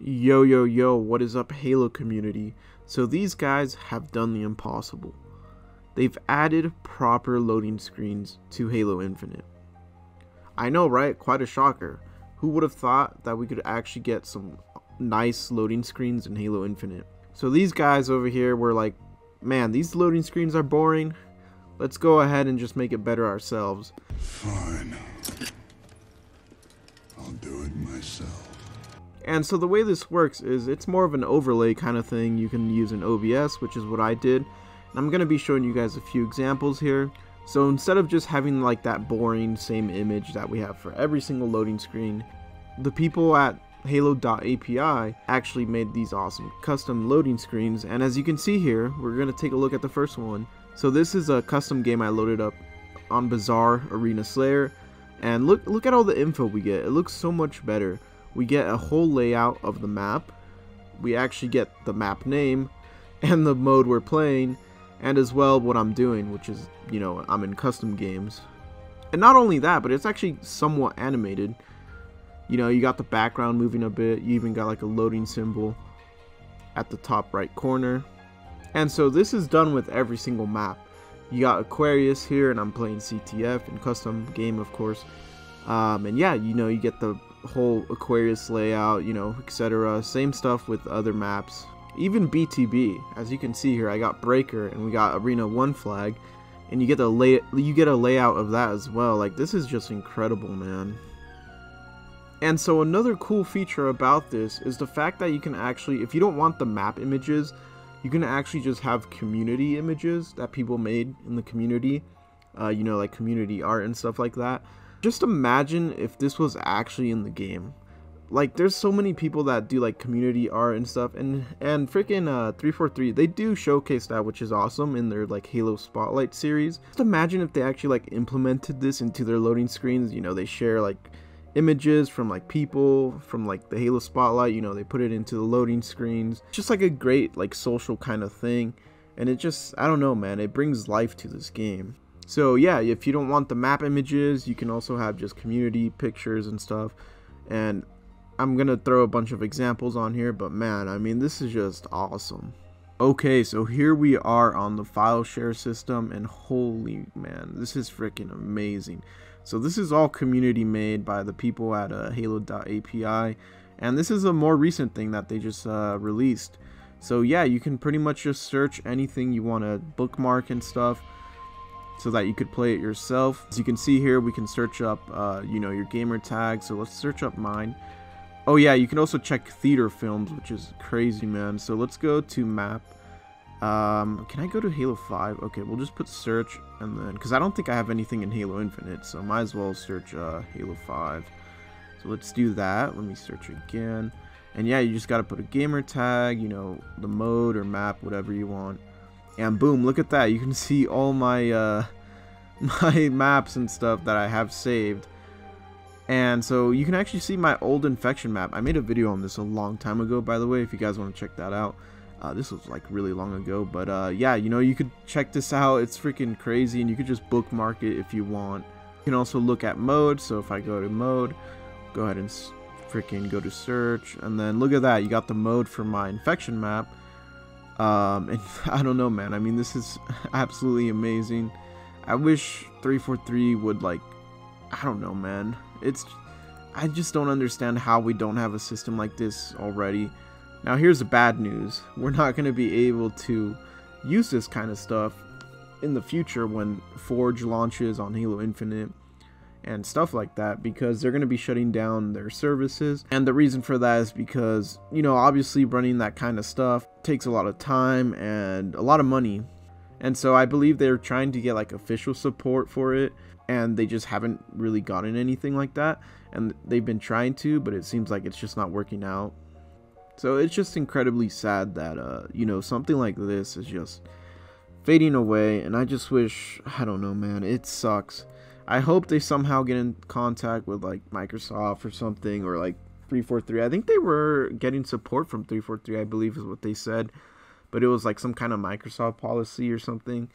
Yo, yo, yo, what is up, Halo community? So, these guys have done the impossible. They've added proper loading screens to Halo Infinite. I know, right? Quite a shocker. Who would have thought that we could actually get some nice loading screens in Halo Infinite? So, these guys over here were like, man, these loading screens are boring. Let's go ahead and just make it better ourselves. Fine. I'll do it myself. And so the way this works is it's more of an overlay kind of thing. You can use an OBS, which is what I did. And I'm going to be showing you guys a few examples here. So instead of just having like that boring same image that we have for every single loading screen, the people at Halo.api actually made these awesome custom loading screens. And as you can see here, we're going to take a look at the first one. So this is a custom game I loaded up on Bazaar Arena Slayer. And look, look at all the info we get. It looks so much better we get a whole layout of the map. We actually get the map name and the mode we're playing and as well what I'm doing, which is, you know, I'm in custom games. And not only that, but it's actually somewhat animated. You know, you got the background moving a bit. You even got like a loading symbol at the top right corner. And so this is done with every single map. You got Aquarius here, and I'm playing CTF in custom game, of course. Um, and yeah, you know, you get the whole Aquarius layout, you know, etc. Same stuff with other maps. Even BTB, as you can see here, I got Breaker and we got Arena 1 flag, and you get the lay you get a layout of that as well. Like this is just incredible, man. And so another cool feature about this is the fact that you can actually, if you don't want the map images, you can actually just have community images that people made in the community, uh, you know, like community art and stuff like that. Just imagine if this was actually in the game. Like, there's so many people that do like community art and stuff, and and freaking uh, 343 they do showcase that, which is awesome in their like Halo Spotlight series. Just imagine if they actually like implemented this into their loading screens. You know, they share like images from like people from like the Halo Spotlight. You know, they put it into the loading screens. Just like a great like social kind of thing, and it just I don't know, man. It brings life to this game. So yeah, if you don't want the map images, you can also have just community pictures and stuff. And I'm going to throw a bunch of examples on here, but man, I mean, this is just awesome. Okay, so here we are on the file share system, and holy man, this is freaking amazing. So this is all community made by the people at uh, Halo.api, and this is a more recent thing that they just uh, released. So yeah, you can pretty much just search anything you want to bookmark and stuff so that you could play it yourself. As you can see here, we can search up, uh, you know, your gamer tag. So let's search up mine. Oh yeah, you can also check theater films, which is crazy, man. So let's go to map. Um, can I go to Halo 5? Okay, we'll just put search and then, because I don't think I have anything in Halo Infinite, so might as well search uh, Halo 5. So let's do that. Let me search again. And yeah, you just got to put a gamer tag, you know, the mode or map, whatever you want. And boom, look at that. You can see all my uh, my maps and stuff that I have saved. And so you can actually see my old infection map. I made a video on this a long time ago, by the way, if you guys want to check that out. Uh, this was like really long ago, but uh, yeah, you know, you could check this out. It's freaking crazy, and you could just bookmark it if you want. You can also look at mode. So if I go to mode, go ahead and freaking go to search, and then look at that. You got the mode for my infection map um, and I don't know, man. I mean, this is absolutely amazing. I wish 343 would like, I don't know, man. It's, I just don't understand how we don't have a system like this already. Now, here's the bad news: we're not going to be able to use this kind of stuff in the future when Forge launches on Halo Infinite and stuff like that because they're going to be shutting down their services. And the reason for that is because, you know, obviously running that kind of stuff takes a lot of time and a lot of money. And so I believe they're trying to get like official support for it and they just haven't really gotten anything like that. And they've been trying to, but it seems like it's just not working out. So it's just incredibly sad that, uh, you know, something like this is just fading away. And I just wish, I don't know, man, it sucks I hope they somehow get in contact with like Microsoft or something or like 343. I think they were getting support from 343, I believe is what they said. But it was like some kind of Microsoft policy or something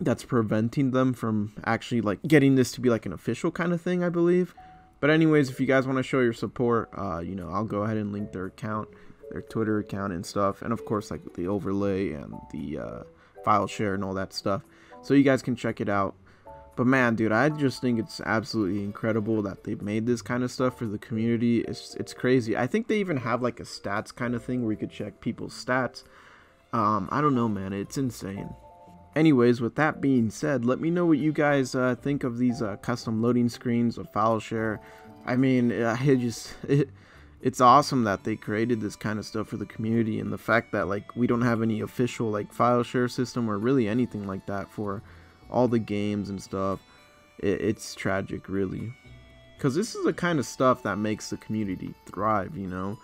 that's preventing them from actually like getting this to be like an official kind of thing, I believe. But anyways, if you guys want to show your support, uh, you know, I'll go ahead and link their account, their Twitter account and stuff, and of course like the overlay and the uh, file share and all that stuff, so you guys can check it out. But man, dude, I just think it's absolutely incredible that they've made this kind of stuff for the community. It's it's crazy. I think they even have like a stats kind of thing where you could check people's stats. Um, I don't know, man. It's insane. Anyways, with that being said, let me know what you guys uh, think of these uh, custom loading screens of file share. I mean, uh, it just it, it's awesome that they created this kind of stuff for the community, and the fact that like we don't have any official like file share system or really anything like that for all the games and stuff. It, it's tragic, really, because this is the kind of stuff that makes the community thrive. You know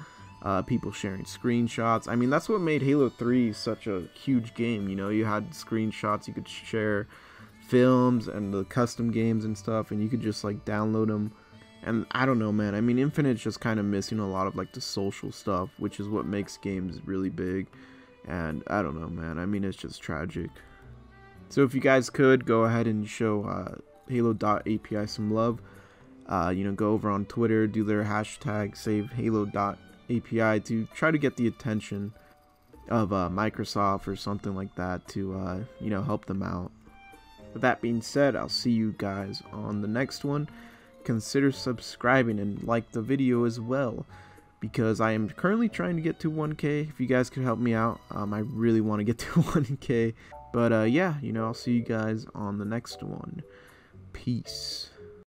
uh, people sharing screenshots. I mean, that's what made Halo 3 such a huge game. You know, you had screenshots, you could share films and the custom games and stuff, and you could just like download them. And I don't know, man. I mean, Infinite's just kind of missing a lot of like the social stuff, which is what makes games really big. And I don't know, man. I mean, it's just tragic. So if you guys could go ahead and show uh, Halo.api some love, uh, you know, go over on Twitter, do their hashtag save Halo.api to try to get the attention of uh, Microsoft or something like that to uh, you know help them out. With that being said, I'll see you guys on the next one. Consider subscribing and like the video as well because I am currently trying to get to 1k. If you guys could help me out, um, I really want to get to 1k. But uh, yeah, you know, I'll see you guys on the next one. Peace.